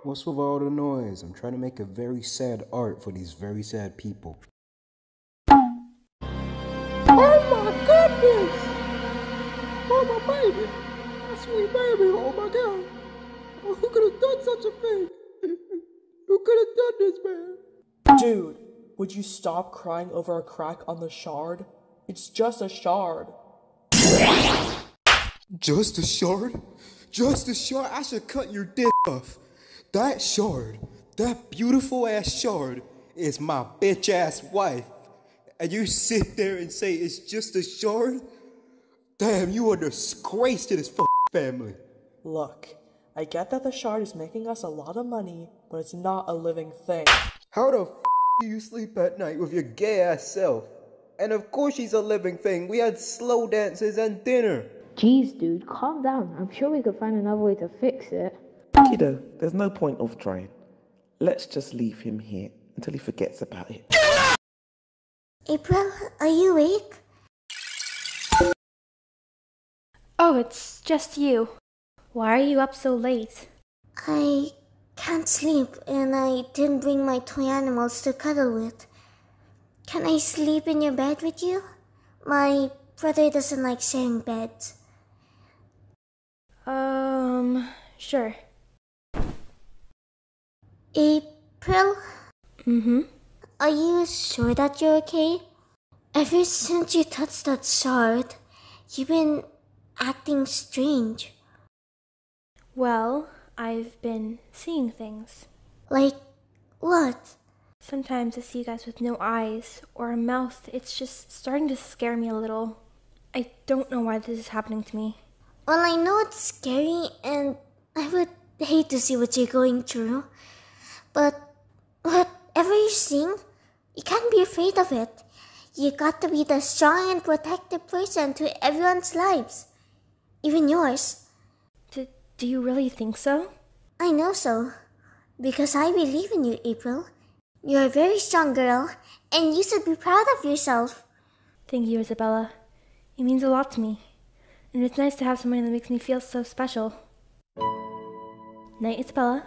hell? What's with all the noise? I'm trying to make a very sad art for these very sad people. Oh my goodness! Oh my baby! My sweet baby, oh my god! Oh, who could have done such a thing? who could have done this, man? Dude, would you stop crying over a crack on the shard? It's just a shard. Just a shard? Just a shard? I should cut your dick off. That shard, that beautiful ass shard, is my bitch ass wife. And you sit there and say it's just a shard? Damn, you are a disgrace to this f- family. Look, I get that the shard is making us a lot of money, but it's not a living thing. How the f- do you sleep at night with your gay ass self? And of course she's a living thing. We had slow dances and dinner. Jeez, dude, calm down. I'm sure we could find another way to fix it. Kiddo, there's no point of trying. Let's just leave him here until he forgets about it. April, are you awake? Oh, it's just you. Why are you up so late? I can't sleep and I didn't bring my toy animals to cuddle with. Can I sleep in your bed with you? My brother doesn't like sharing beds. Um, sure. April, Mm-hmm. are you sure that you're okay? Ever since you touched that shard, you've been acting strange. Well, I've been seeing things. Like, what? Sometimes I see guys with no eyes or a mouth. It's just starting to scare me a little. I don't know why this is happening to me. Well, I know it's scary and I would hate to see what you're going through. But whatever you're seeing, you can't be afraid of it. You got to be the strong and protective person to everyone's lives, even yours. D- do you really think so? I know so, because I believe in you, April. You're a very strong girl, and you should be proud of yourself. Thank you, Isabella. It means a lot to me. And it's nice to have someone that makes me feel so special. Night, Isabella.